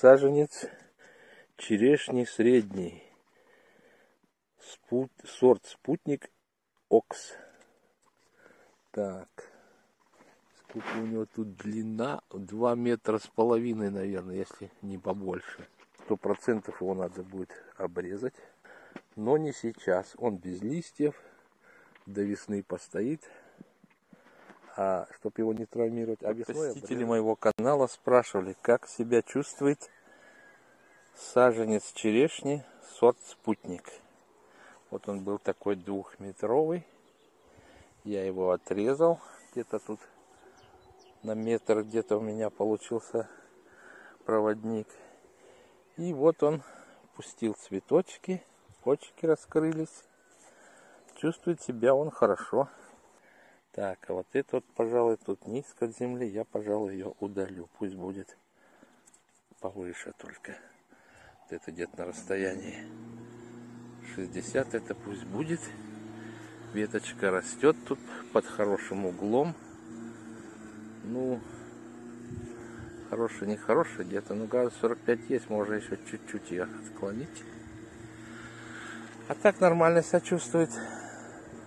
Саженец черешни средний. Спут, сорт спутник Окс. Так. Сколько у него тут длина? Два метра с половиной, наверное, если не побольше. Сто процентов его надо будет обрезать. Но не сейчас. Он без листьев. До весны постоит. А чтобы его не травмировать, а Посетители моего канала спрашивали, как себя чувствует саженец черешни сорт спутник. Вот он был такой двухметровый. Я его отрезал. Где-то тут на метр где-то у меня получился проводник. И вот он пустил цветочки, почки раскрылись. Чувствует себя он хорошо. Так, а вот это вот, пожалуй, тут низко от земли. Я, пожалуй, ее удалю. Пусть будет повыше только. Вот это где-то на расстоянии 60. Это пусть будет. Веточка растет тут под хорошим углом. Ну, хорошая, не хорошая, где-то, ну, градус 45 есть, можно еще чуть-чуть ее отклонить. А так нормально себя чувствует.